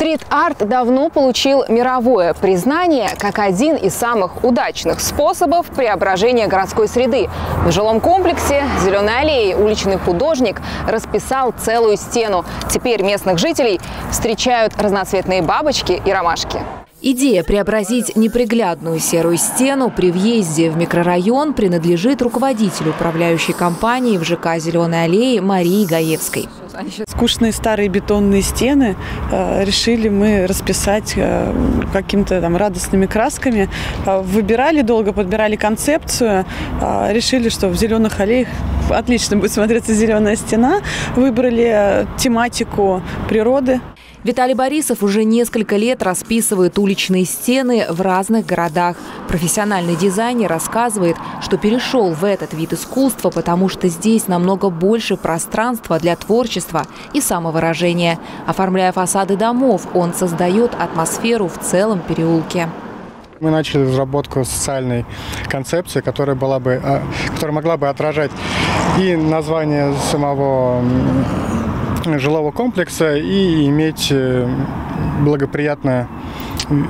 Стрит-арт давно получил мировое признание как один из самых удачных способов преображения городской среды. В жилом комплексе «Зеленой аллеи» уличный художник расписал целую стену. Теперь местных жителей встречают разноцветные бабочки и ромашки. Идея преобразить неприглядную серую стену при въезде в микрорайон принадлежит руководителю управляющей компании в ЖК «Зеленой аллеи» Марии Гаевской. Скучные старые бетонные стены э, решили мы расписать э, какими-то там радостными красками. Э, выбирали долго, подбирали концепцию, э, решили, что в зеленых аллеях отлично будет смотреться зеленая стена. Выбрали э, тематику природы. Виталий Борисов уже несколько лет расписывает уличные стены в разных городах. Профессиональный дизайнер рассказывает, что перешел в этот вид искусства, потому что здесь намного больше пространства для творчества и самовыражения. Оформляя фасады домов, он создает атмосферу в целом переулке. Мы начали разработку социальной концепции, которая, была бы, а, которая могла бы отражать и название самого жилого комплекса и иметь э, благоприятное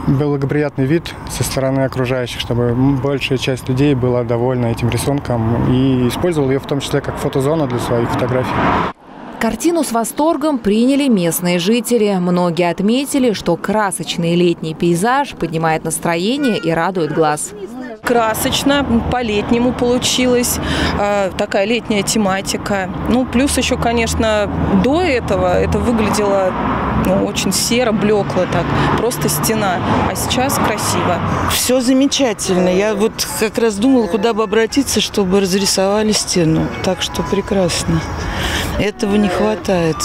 благоприятный вид со стороны окружающих, чтобы большая часть людей была довольна этим рисунком и использовала ее в том числе как фотозону для своих фотографий. Картину с восторгом приняли местные жители. Многие отметили, что красочный летний пейзаж поднимает настроение и радует глаз красочно, по-летнему получилось, э, такая летняя тематика. Ну, плюс еще, конечно, до этого это выглядело ну, очень серо, блекло так, просто стена. А сейчас красиво. Все замечательно. Я вот как раз думала, куда бы обратиться, чтобы разрисовали стену. Так что прекрасно. Этого не хватает.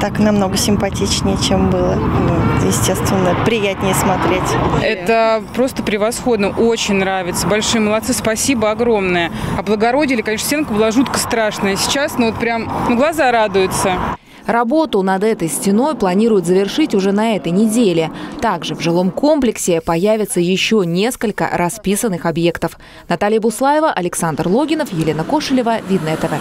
Так намного симпатичнее, чем было. Ну, естественно, приятнее смотреть. Это просто превосходно, очень нравится. Большие молодцы, спасибо огромное. Облагородили, конечно, стенка была жутко страшная. Сейчас, ну вот прям, ну глаза радуются. Работу над этой стеной планируют завершить уже на этой неделе. Также в жилом комплексе появится еще несколько расписанных объектов. Наталья Буслаева, Александр Логинов, Елена Кошелева, Видное ТВ.